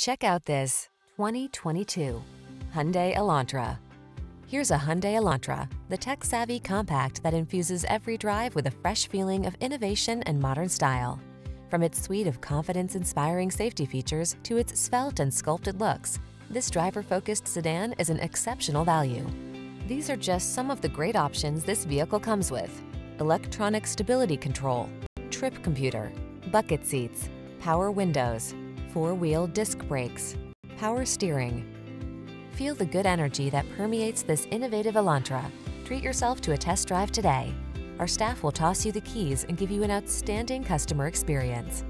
Check out this 2022 Hyundai Elantra. Here's a Hyundai Elantra, the tech-savvy compact that infuses every drive with a fresh feeling of innovation and modern style. From its suite of confidence-inspiring safety features to its svelte and sculpted looks, this driver-focused sedan is an exceptional value. These are just some of the great options this vehicle comes with. Electronic stability control, trip computer, bucket seats, power windows, four-wheel disc brakes, power steering. Feel the good energy that permeates this innovative Elantra. Treat yourself to a test drive today. Our staff will toss you the keys and give you an outstanding customer experience.